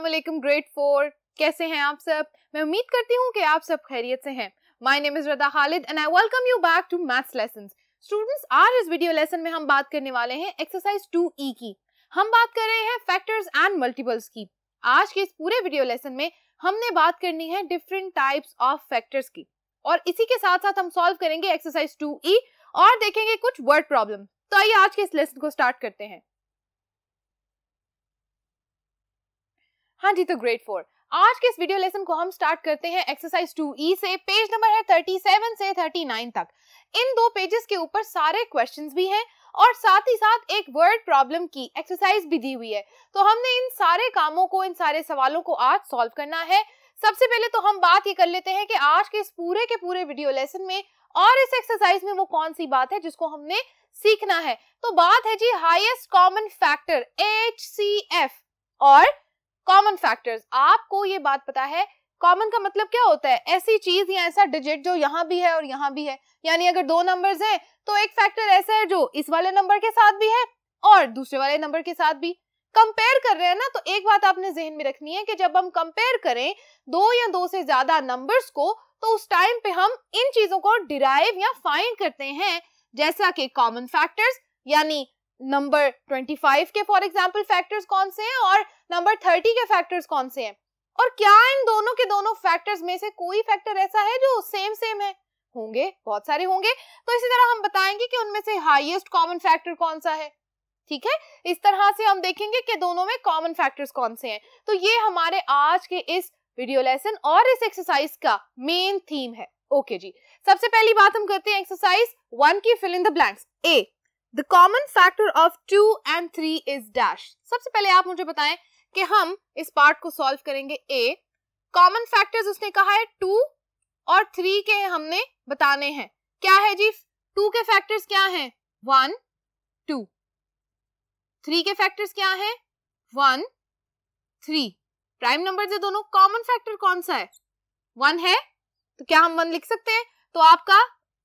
अस्सलाम वालेकुम grade four कैसे हैं आप सब? मैं उम्मीद करती हूँ कि आप सब खैरियत से हैं। My name is Rada Khalid and I welcome you back to maths lessons students आज इस वीडियो लेसन में हम बात करने वाले हैं एक्सरसाइज 2E की। हम बात कर रहे हैं फैक्टर्स एंड मल्टीपल्स की। आज के इस पूरे वीडियो लेसन में हमने बात करनी है डिफरेंट टाइप्स ऑफ़ फैक्टर्स की। और इसी के साथ साथ हम सॉल्व करेंगे एक्सरसाइज 2E और देखेंगे कुछ वर्ड प्रॉब्लम तो आइए आज के इस लेसन को स्टार्ट करते हैं। हाँ जी तो ग्रेड फोर आज के इस वीडियो लेसन को हम स्टार्ट करते हैं एक्सरसाइज टू ई से। पेज नंबर है थर्टी सेवन से थर्टी नाइन तक। इन दो पेजेस के ऊपर सारे क्वेश्चंस भी हैं और साथ ही साथ एक वर्ड प्रॉब्लम की एक्सरसाइज भी दी हुई है। तो हमने इन सारे कामों को, इन सारे सवालों को आज सॉल्व करना है। सबसे पहले तो हम बात ये कर लेते हैं कि आज के इस पूरे के पूरे वीडियो लेसन में और इस एक्सरसाइज में वो कौन सी बात है जिसको हमने सीखना है। तो बात है जी highest common factor H C F और कॉमन फैक्टर्स आपको ये बात पता है कॉमन का मतलब क्या होता है? ऐसी चीज़ या ऐसा डिजिट जो यहाँ भी है और यहाँ भी है। यानी अगर दो नंबर्स हैं तो एक फैक्टर ऐसा है जो इस वाले नंबर के साथ भी है और दूसरे वाले नंबर के साथ भी। कंपेयर कर रहे हैं ना तो एक बात आपने जहन में रखनी है कि जब हम कंपेयर करें दो या दो से ज़्यादा नंबर्स को तो उस टाइम पे हम इन चीज़ों को डिराइव या फाइंड करते हैं। जैसा कि कॉमन फैक्टर्स यानी नंबर 25 के फॉर एग्जांपल फैक्टर्स कौन से हैं और नंबर 30 के फैक्टर्स कौन से हैं? और क्या इन दोनों के दोनों फैक्टर्स में से कोई फैक्टर ऐसा है जो सेम सेम है? होंगे, बहुत सारे होंगे। तो इसी तरह हम बताएँगे कि उनमें से हाईएस्ट कॉमन फैक्टर कौन सा है। ठीक है? इस तरह से हम देखेंगे कि दोनों में कॉमन फैक्टर्स कौन से हैं। तो ये हमारे आज के इस वीडियो लेसन और इस एक्सरसाइज का मेन थीम है। ओके जी। सबसे पहली बात हम करते हैं एक्सरसाइज वन की fill in the blanks A the common factor of two and three is dash सबसे पहले आप मुझे बताएँ कि हम इस पार्ट को सॉल्व करेंगे ए कॉमन फैक्टर्स उसने कहा है टू और थ्री के हमने बताने हैं। क्या है जी? टू के फैक्टर्स क्या हैं? वन टू थ्री के फैक्टर्स क्या हैं? वन थ्री प्राइम नंबर है दोनों। कॉमन फैक्टर कौन सा है? वन है? तो क्या हम वन लिख सकते हैं? तो आपका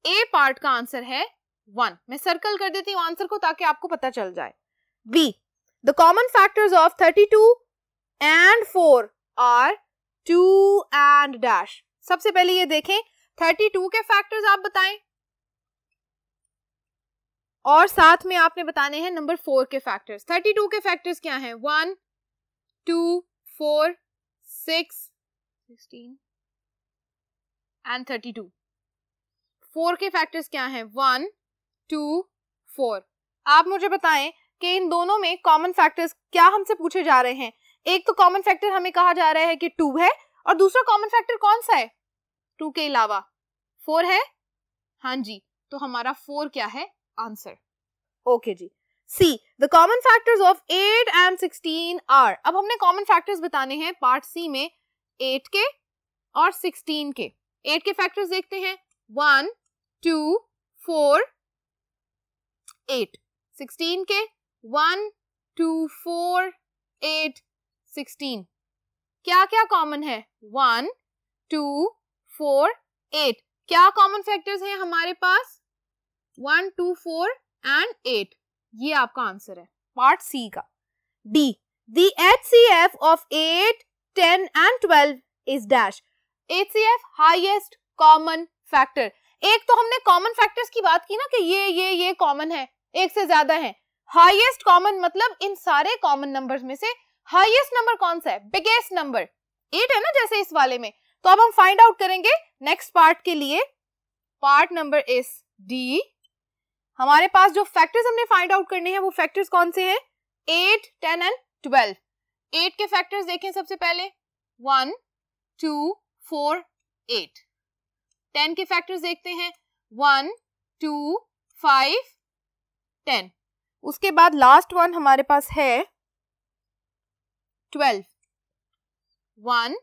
ए पार्ट का आंसर है वन मैं सर्कल कर देती हूँ आंसर को ताकि आपको पता चल जाए। B common factors of thirty two and four are two and dash सबसे पहले ये देखें थर्टी टू के फैक्टर्स आप बताएँ। और साथ में आपने बताने हैं नंबर फोर के फैक्टर्स थर्टी टू के फैक्टर्स क्या हैं? One two four six sixteen and thirty two four के फैक्टर्स क्या हैं? वन टू फोर आप मुझे बताएँ कि इन दोनों में कॉमन फैक्टर्स क्या हमसे पूछे जा रहे हैं? एक तो कॉमन फैक्टर हमें कहा जा रहा है कि टू है, और दूसरा कॉमन फैक्टर कौन सा है? टू के अलावा। फोर है? हाँ जी तो हमारा फोर क्या है? Answer okay ji. C the common factors of eight and sixteen are अब हमने कॉमन फैक्टर्स बताने हैं पार्ट सी में एट के और सिक्सटीन के। एट के फैक्टर्स देखते हैं। One two four eight sixteen के one, two, four, eight, sixteen. क्या क्या कॉमन है? One, two, four, eight. क्या कॉमन फैक्टर्स हैं हमारे पास? One, two, four and eight. ये आपका आंसर है। पार्ट सी का। D the H C F of eight ten and twelve is dash H C F highest common factor एक तो हमने कॉमन फैक्टर्स की बात की ना कि ये ये ये कॉमन है। एक से ज़्यादा है। हाईएस्ट कॉमन मतलब इन सारे कॉमन नंबर्स में से हाईएस्ट नंबर कौन सा है? बिगेस्ट नंबर एट है ना जैसे इस वाले में? तो अब हम फाइंड आउट करेंगे नेक्स्ट पार्ट के लिए। पार्ट नंबर इज़ डी हमारे पास जो फैक्टर्स हमने फाइंड आउट करने हैं, वो फैक्टर्स कौन से हैं? Eight ten and twelve eight के फैक्टर्स देखें सबसे पहले। One two four eight ten के फैक्टर्स देखते हैं। वन टू फाइव टेन उसके बाद लास्ट वन हमारे पास है twelve one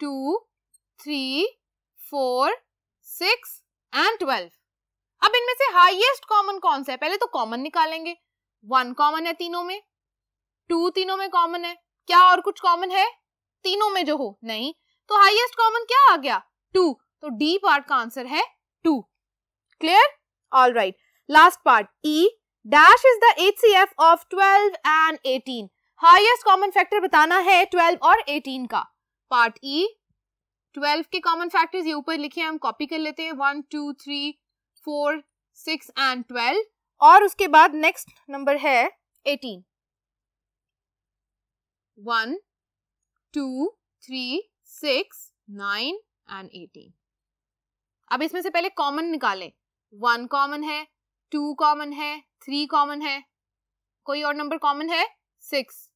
two three four six and twelve अब इनमें से हाईएस्ट कॉमन कौन सा है? पहले तो कॉमन निकालेंगे। वन कॉमन है तीनों में। टू तीनों में कॉमन है। क्या और कुछ कॉमन है? तीनों में जो हो। नहीं। तो हाईएस्ट कॉमन क्या आ गया? टू तो डी पार्ट का आंसर है two clear all right last part E dash is the H C F of twelve and eighteen highest common factor बताना है ट्वेल्व और एटीन का। पार्ट ई ट्वेल्व के कॉमन फैक्टर्स ये ऊपर लिखे हम कॉपी कर लेते हैं। One two three four six and twelve और उसके बाद नेक्स्ट नंबर है eighteen one two three six nine and eighteen अब इसमें से पहले कॉमन निकालें। वन कॉमन है टू कॉमन है थ्री कॉमन है। कोई और नंबर कॉमन है? सिक्स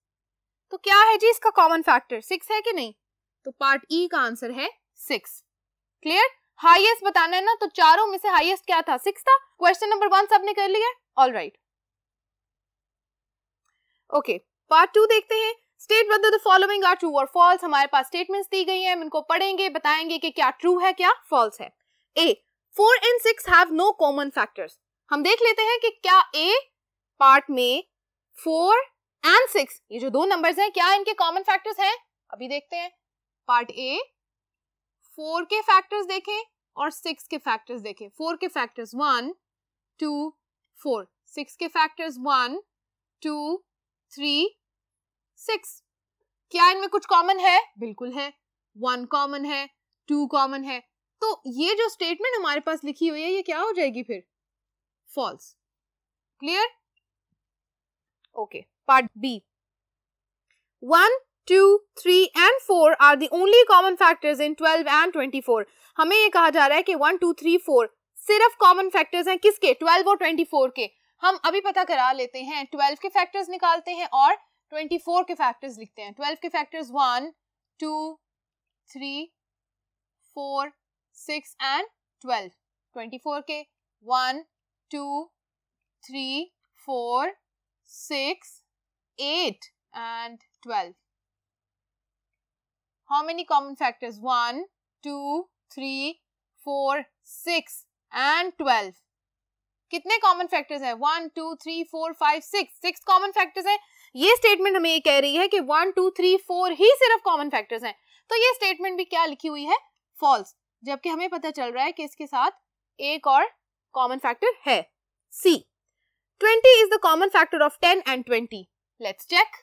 तो क्या है जी इसका कॉमन फैक्टर सिक्स है कि नहीं? तो पार्ट ई e का आंसर है सिक्स क्लियर हाईएस्ट बताना है ना तो चारों में से हाईएस्ट क्या था? सिक्स था? क्वेश्चन नंबर वन सबने कर लिया? All right okay part two देखते हैं। State whether the following are true और फॉल्स हमारे पास स्टेटमेंट्स दी गई है, हम इनको पढ़ेंगे, बताएँगे कि क्या ट्रू है, क्या फॉल्स है। A four and six have no common factors हम देख लेते हैं कि क्या ए पार्ट में फोर एंड सिक्स ये जो दो नंबर्स हैं, क्या इनके कॉमन फैक्टर्स हैं? अभी देखते हैं। पार्ट ए फोर के फैक्टर्स देखें और सिक्स के फैक्टर्स देखें। फोर के factors one two four six के factors one two three six क्या इनमें कुछ कॉमन है? बिल्कुल है। वन कॉमन है टू कॉमन है। तो ये जो स्टेटमेंट हमारे पास लिखी हुई है, ये क्या हो जाएगी फिर? False clear okay part B one two three and four are the only common factors in twelve and twenty four हमें ये कहा जा रहा है कि 1 2 3 4 सिर्फ़ कॉमन फैक्टर्स हैं किसके? 12 और 24 के। हम अभी पता करा लेते हैं 12 के फैक्टर्स निकालते हैं और 24 के फैक्टर्स लिखते हैं। 12 के फैक्टर्स 1 2 3 4 6 एंड 12 24 के one two, three, four, six, eight, and 12. How many common factors? 1, 2, 3, 4, 6 and 12. कितने कॉमन फैक्टर्स हैं one two three four five six six common factors हैं ये स्टेटमेंट हमें ये कह रही है कि वन टू थ्री फोर ही सिर्फ़ कॉमन फैक्टर्स हैं तो ये स्टेटमेंट भी क्या लिखी हुई है फॉल्स जबकि हमें पता चल रहा है कि इसके साथ एक और कॉमन फैक्टर है. C twenty is the common factor of ten and twenty let's check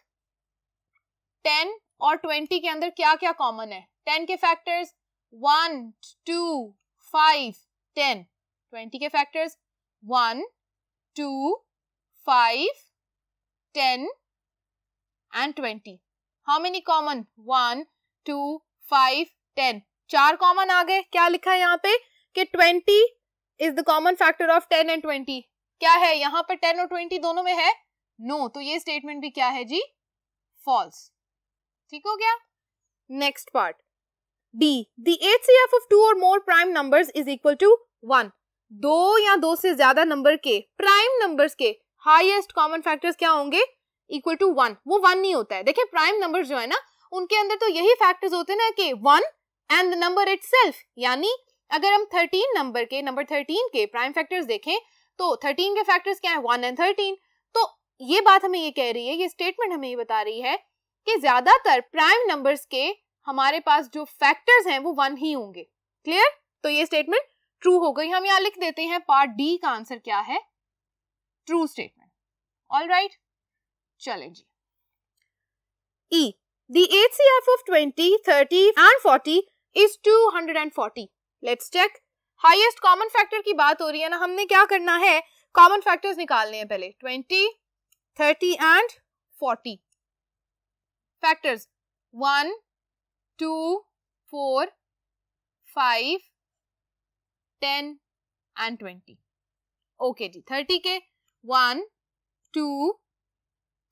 ten और ट्वेंटी के अंदर क्या क्या कॉमन है? टेन के factors one two five ten twenty के factors one two five ten and twenty how many common one two five ten चार कॉमन आ गए. क्या लिखा है यहाँ पे? कि twenty is the common factor of ten and twenty क्या है? यहाँ पर टेन और ट्वेंटी दोनों में है? नो no, तो ये स्टेटमेंट भी क्या है जी? फॉल्स ठीक हो गया? Next part B the F of two or more prime numbers is equal to one दो या दो से ज़्यादा नंबर के प्राइम नंबर्स के हाईएस्ट कॉमन फैक्टर्स क्या होंगे? इक्वल टू वन वो वन नहीं होता है। देखिए प्राइम नंबर जो है ना उनके अंदर तो यही फैक्टर्स होते हैं ना कि one and the number it यानी अगर हम थर्टीन नंबर के नंबर थर्टीन के प्राइम फैक्टर्स देखें तो थर्टीन के फैक्टर्स क्या है? वन एंड थर्टीन तो ये बात हमें ये कह रही है ये स्टेटमेंट हमें ये बता रही है कि ज़्यादातर प्राइम नंबर्स के हमारे पास जो फैक्टर्स हैं वो वन ही होंगे। क्लियर तो ये स्टेटमेंट ट्रू हो गई। हम यहाँ लिख देते हैं पार्ट डी का आंसर क्या है? ट्रू स्टेटमेंट ऑल राइट चले जी। E The HCF of 20, 30 and 40 is 240. Let's check. Highest common factor की बात हो रही है ना हमने क्या करना है? कॉमन फैक्टर्स निकालने हैं पहले. 20, 30 and 40. Factors one two four five ten and twenty okay ji thirty के. One two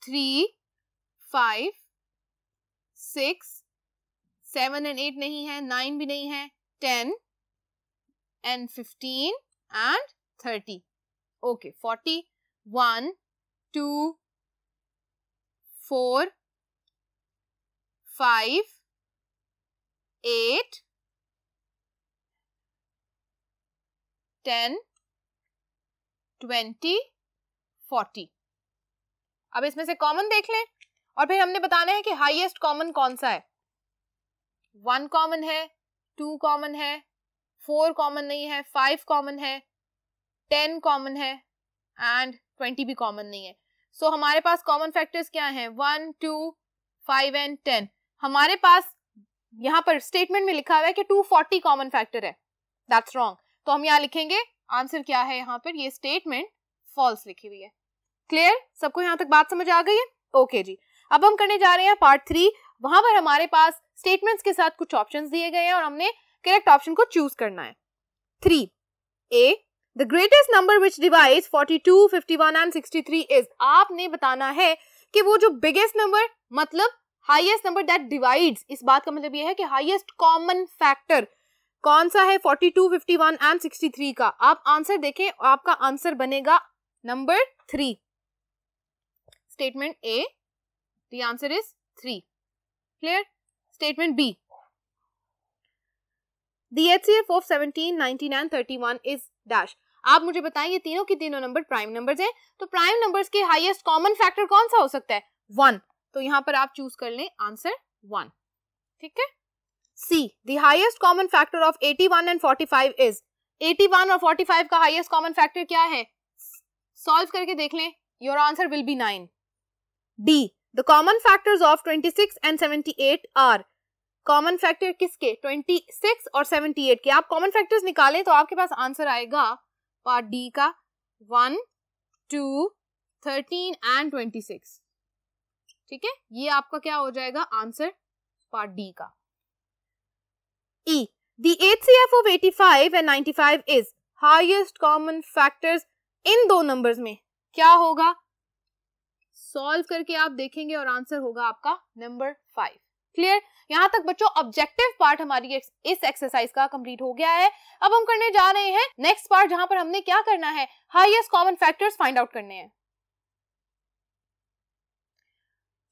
three five six seven and eight नहीं है नाइन भी नहीं है ten and fifteen and thirty okay forty one two four five eight ten twenty forty अब इसमें से common देख लें। और फिर हमने बताना है कि हाईएस्ट कॉमन कौन सा है? वन कॉमन है टू कॉमन है फोर कॉमन नहीं है फाइव कॉमन है टेन कॉमन है एंड ट्वेंटी भी कॉमन नहीं है। सो so, हमारे पास कॉमन फैक्टर्स क्या हैं? One two five and ten. हमारे पास यहाँ पर स्टेटमेंट में लिखा हुआ है कि 240 कॉमन फैक्टर है। दैट्स रॉन्ग तो हम यहाँ लिखेंगे आंसर क्या है यहाँ पर? ये स्टेटमेंट फॉल्स लिखी हुई है। क्लियर सबको यहाँ तक बात समझ आ गई है? ओके जी। अब हम करने जा रहे हैं पार्ट थ्री वहाँ पर हमारे पास स्टेटमेंट्स के साथ कुछ ऑप्शंस दिए गए हैं और हमने करेक्ट ऑप्शन को चूज़ करना है। Three A the greatest number which divide 42, 51 and 63 is आपने बताना है कि वो जो बिगेस्ट नंबर मतलब हाईएस्ट नंबर दैट डिवाइड्स इस बात का मतलब ये है कि हाईएस्ट कॉमन फैक्टर कौन सा है 42, 51 एंड 63 का? आप आंसर देखें आपका आंसर बनेगा number three statement A the answer is three clear statement B The HCF of 17, 19 and 31 is dash. आप मुझे बताएँ ये तीनों के तीनों नंबर प्राइम नंबर्स हैं? तो प्राइम नंबर्स के हाईएस्ट कॉमन फैक्टर कौन सा हो सकता है? वन तो यहाँ पर आप चूज़ कर लें आंसर वन ठीक है? C the highest common factor of 81 and 45 is 81 और 45 का हाईएस्ट कॉमन फैक्टर क्या है? सॉल्व करके देख लें. Your answer will be nine D the common factors of 26 and 78 are common factor किसके? 26 और 78 के। आप कॉमन फैक्टर्स निकालें तो आपके पास आंसर आएगा पार्ट डी का one, two, thirteen and twenty six. ठीक है? ये आपका क्या हो जाएगा? आंसर पार्ट डी का। E the F of 85 and 95 is highest common factors in दो नंबर्स में। क्या होगा? सॉल्व करके आप देखेंगे और आंसर होगा आपका नंबर फाइव क्लियर यहाँ तक बच्चों ऑब्जेक्टिव पार्ट हमारी इस एक्सरसाइज का कंप्लीट हो गया है। अब हम करने जा रहे हैं नेक्स्ट पार्ट जहाँ पर हमने क्या करना है? Highest common factors find out करने हैं।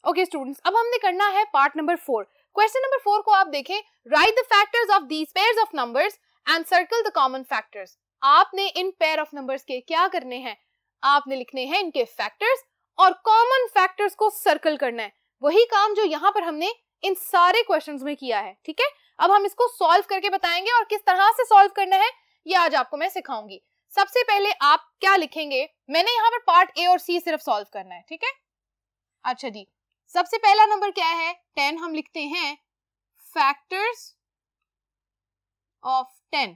ओके स्टूडेंट्स अब हमने करना है part number four question number four को आप देखें। Write the factors of these pairs of numbers and circle the common factors आपने इन पेयर ऑफ़ नंबर्स के क्या करने हैं? आपने लिखने हैं इनके फैक्टर्स और कॉमन फैक्टर्स को सर्कल करना है। वही काम जो यहाँ पर हमने इन सारे क्वेश्चंस में किया है, ठीक है? अब हम इसको सॉल्व करके बताएँगे और किस तरह से सॉल्व करना है, ये आज आपको मैं सिखाऊँगी। सबसे पहले आप क्या लिखेंगे? मैंने यहाँ पर पार्ट ए और सी सिर्फ़ सॉल्व करना है, ठीक है? अच्छा जी, सबसे पहला नंबर क्या है? टेन हम लिखते हैं। फैक्टर्स ऑफ़ टेन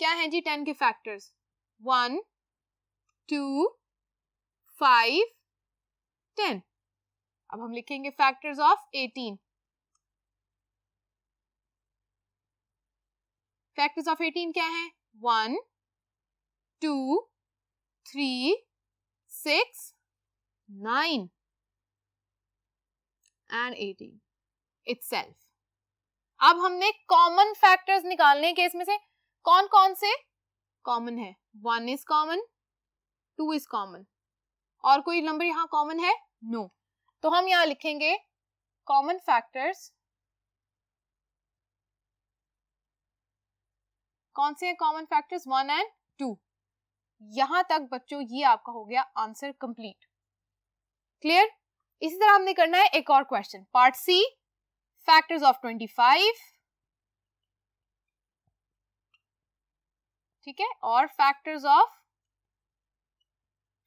क्या है जी टेन के factors one two five ten अब हम लिखेंगे फैक्टर्स ऑफ़ 18 फैक्टर्स ऑफ़ 18 क्या है? One two three six nine and eighteen itself अब हमने कॉमन फैक्टर्स निकालने के इसमें से। कौन कौन से? कॉमन है। One is common two is common और कोई नंबर यहाँ कॉमन है? No no. तो हम यहाँ लिखेंगे कॉमन फैक्टर्स कौन से हैं common factors one and two यहाँ तक बच्चों, ये आपका हो गया आंसर कंप्लीट क्लियर इसी तरह हमने करना है एक और question part C factors of twenty five ठीक है? और factors of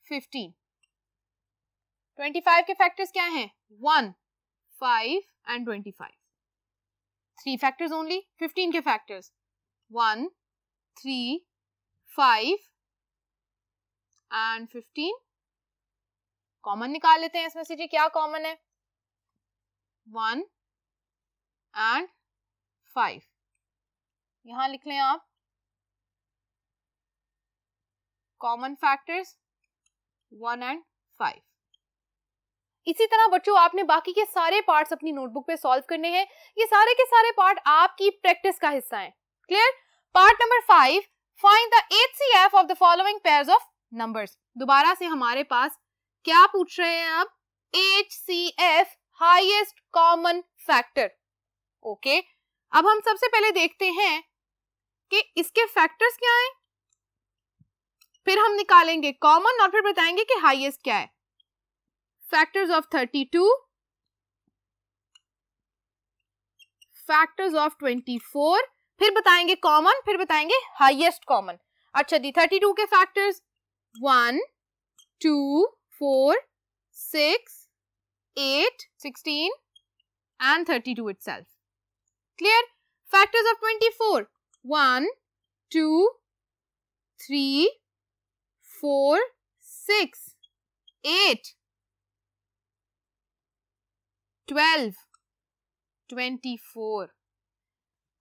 fifteen twenty five के फैक्टर्स क्या हैं? One five and twenty five three factors only fifteen के factors one three five and fifteen common निकाल लेते हैं इसमें से जी, क्या कॉमन है? वन एंड फाइव यहाँ लिख लें आप। Common factors one and five इसी तरह बच्चों, आपने बाकी के सारे पार्ट्स अपनी नोटबुक पे सॉल्व करने हैं। ये सारे के सारे पार्ट आपकी प्रैक्टिस का हिस्सा हैं। Clear part number five find the HCF of the following pairs of numbers दोबारा से हमारे पास क्या पूछ रहे हैं आप? H C F highest common factor okay अब हम सबसे पहले देखते हैं कि इसके फैक्टर्स क्या हैं? फिर हम निकालेंगे कॉमन और फिर बताएँगे कि हाईएस्ट क्या है। Factors of 32 फैक्टर्स ऑफ़ 24 फिर बताएँगे कॉमन फिर बताएँगे हाईएस्ट कॉमन अच्छा दी 32 के factors one two 4, 6, 8, 16 and 32 itself. Clear? Factors of 24. 1, 2, 3, 4, 6, 8, 12, 24.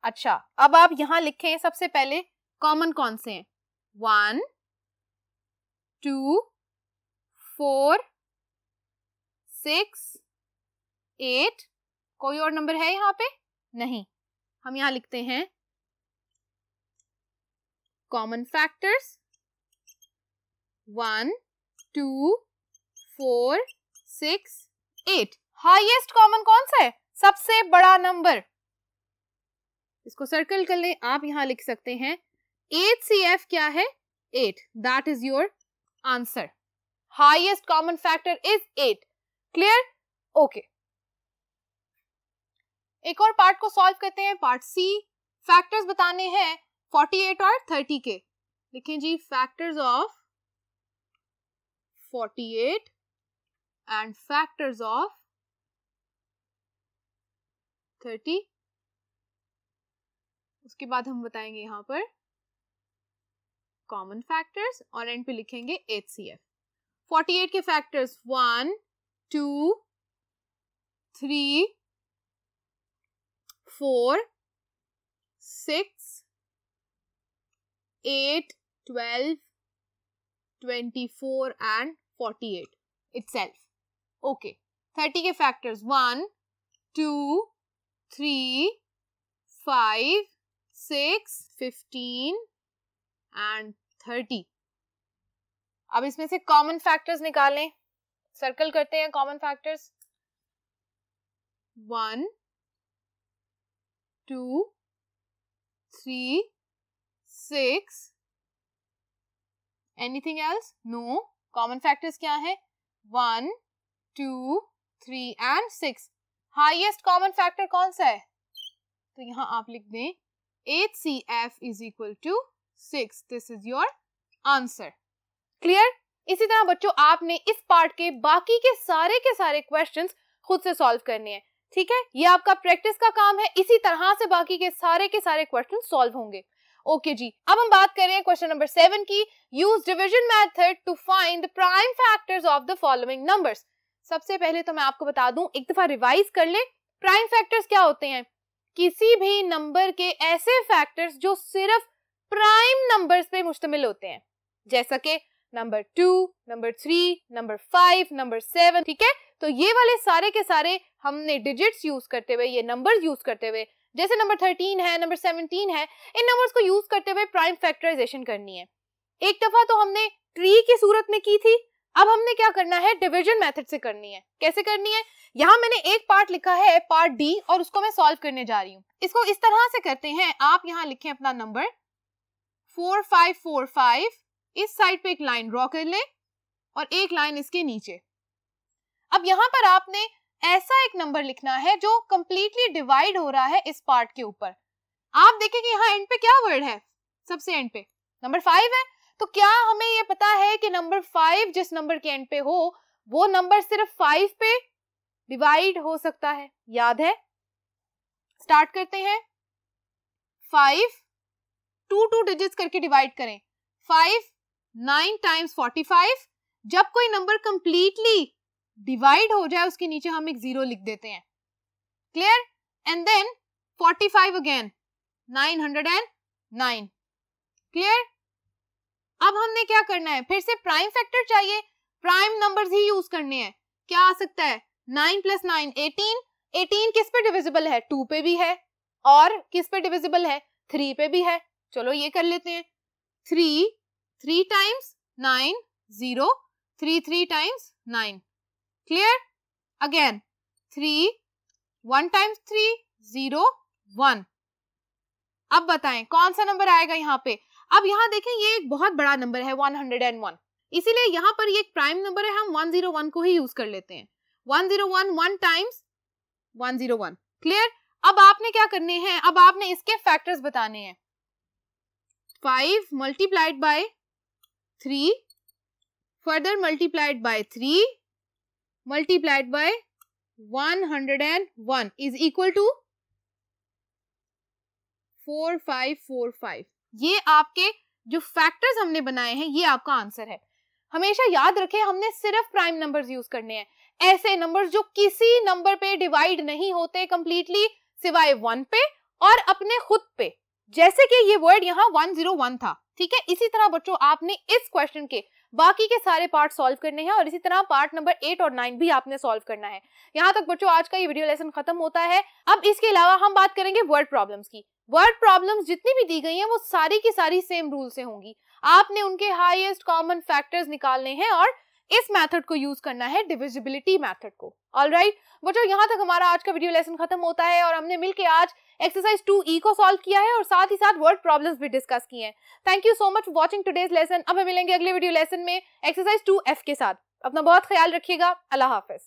अच्छा अब आप यहाँ लिखें सबसे पहले कॉमन कौन से हैं? One two four six eight कोई और नंबर है यहाँ पे? नहीं। हम यहाँ लिखते हैं common factors one two four six eight highest common कौन सा है? सबसे बड़ा नंबर। इसको सर्कल कर ले, आप यहाँ लिख सकते हैं एट सी एफ़ क्या है? Eight that is your answer highest common factor is eight clear okay एक और पार्ट को सॉल्व करते हैं पार्ट सी फैक्टर्स बताने हैं 48 और 30 के। लिखें जी factors of 48 and factors of 30 उसके बाद हम बताएँगे यहाँ पर कॉमन फैक्टर्स और एंड पे लिखेंगे H C F forty eight के factors one two three four six eight twelve twenty four and forty eight itself okay thirty के factors one two three five six fifteen and thirty अब इसमें से common factors निकालें। Circle करते हैं common factors one two three six anything else no common factors क्या है? One two three and six highest common factor कौन सा है? तो यहाँ आप लिख दें HCF is equal to 6. This is your answer. Clear? इसी तरह बच्चों, आपने इस पार्ट के बाकी के सारे के सारे क्वेश्चंस खुद से सॉल्व करने हैं। ठीक है? ये आपका प्रैक्टिस का काम है। इसी तरह से बाकी के सारे के सारे क्वेश्चन सॉल्व होंगे। ओके okay जी, अब हम बात कर क्वेश्चन नंबर सेवन की। Use division method to find prime factors of the following numbers सबसे पहले तो मैं आपको बता दूँ, एक दफ़ा रिवाइज कर ले प्राइम फैक्टर्स क्या होते हैं? किसी भी नंबर के ऐसे फैक्टर्स जो सिर्फ़ प्राइम नंबर्स पे मुश्तमिल होते हैं। जैसा कि number two number three number five number seven ठीक है? तो ये वाले सारे के सारे हमने डिजिट्स यूज़ करते हुए, ये नंबर्स यूज़ करते हुए, जैसे नंबर थर्टीन है नंबर सेवनटीन है, इन नंबर्स को यूज़ करते हुए प्राइम फैक्टराइजेशन करनी है। एक दफ़ा तो हमने ट्री की सूरत में की थी अब हमने क्या करना है? डिविजन मेथड से करनी है। कैसे करनी है? यहाँ मैंने एक पार्ट लिखा है पार्ट डी और उसको मैं सॉल्व करने जा रही हूँ। इसको इस तरह से करते हैं, आप यहाँ लिखें अपना number four five four five इस साइड पे एक लाइन ड्रॉ कर लें, और एक लाइन इसके नीचे। अब यहाँ पर आपने ऐसा एक नंबर लिखना है, जो कंप्लीटली डिवाइड हो रहा है इस पार्ट के ऊपर। आप देखें कि यहाँ एंड पे क्या वर्ड है? सबसे एंड पे। नंबर फाइव है तो क्या हमें ये पता है कि नंबर फाइव जिस नंबर के एंड पे हो, वो नंबर सिर्फ़ फाइव पे डिवाइड हो सकता है? याद है? स्टार्ट करते हैं। फाइव टू टू डिजिट्स करके डिवाइड करें। Five nine times forty five जब कोई नंबर कंप्लीटली डिवाइड हो जाए, उसके नीचे हम एक ज़ीरो लिख देते हैं। Clear and then forty five again nine hundred and nine clear अब हमने क्या करना है? फिर से प्राइम फैक्टर चाहिए। प्राइम नंबर्स ही यूज़ करने हैं। क्या आ सकता है? Nine plus nine eighteen eighteen किस पे डिविजिबल है? टू पे भी है। और किस पे डिविजिबल है? थ्री पे भी है। चलो ये कर लेते हैं। Three three times nine zero three three times nine clear again three one times three zero one अब बताएँ, कौन सा नंबर आएगा यहाँ पे? अब यहाँ देखें, ये एक बहुत बड़ा नंबर है वन हंड्रेड एंड वन इसीलिए यहाँ पर ये एक प्राइम नंबर है, हम वन ज़ीरो वन को ही यूज़ कर लेते हैं। One zero one one times one zero one clear अब आपने क्या करने हैं? अब आपने इसके फैक्टर्स बताने हैं। Five multiplied by three further multiplied by 3 multiplied by 101 is equal to 4545 ये आपके जो फैक्टर्स हमने बनाए हैं, ये आपका आंसर है। हमेशा याद रखें, हमने सिर्फ़ प्राइम नंबर्स यूज़ करने हैं। ऐसे नंबर्स जो किसी नंबर पे डिवाइड नहीं होते कंप्लीटली सिवाय वन पे और अपने खुद पे। जैसे कि ये वर्ड यहाँ 101 था, ठीक है? इसी तरह बच्चों, आपने इस क्वेश्चन के बाकी के सारे पार्ट सॉल्व करने हैं और इसी तरह पार्ट नंबर एट और नाइन भी आपने सॉल्व करना है। यहाँ तक बच्चों, आज का ये वीडियो लेसन खत्म होता है। अब इसके अलावा हम बात करेंगे वर्ड प्रॉब्लम्स की। वर्ड प्रॉब्लम्स जितनी भी दी गई हैं, वो सारी की सारी सेम रूल से होंगी। आपने उनके हाईएस्ट कॉमन फैक्टर्स निकालने हैं और इस मेथड को यूज़ करना है डिविजिबिलिटी मेथड को। ऑल राइट बच्चों, यहाँ तक हमारा आज का वीडियो लेसन खत्म होता है और हमने मिलकर आज एक्सरसाइज टू ई को सॉल्व किया है और साथ ही साथ वर्ड प्रॉब्लम्स भी डिस्कस किए हैं। Thank you so much for watching today's lesson अब हम मिलेंगे अगले वीडियो लेसन में एक्सरसाइज टू एफ़ के साथ। अपना बहुत ख्याल रखिएगा। अल्लाह हाफिज।